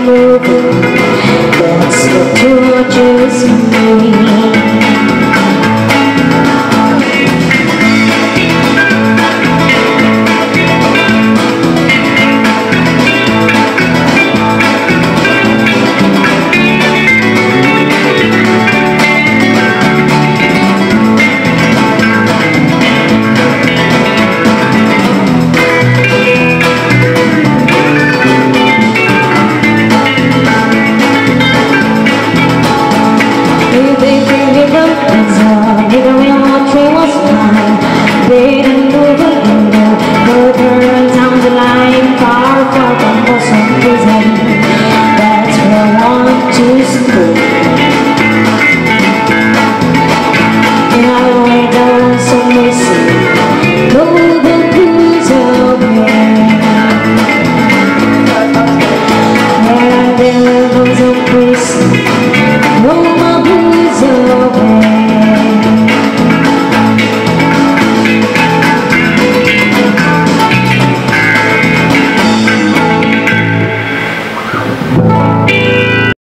moving That's what tortures There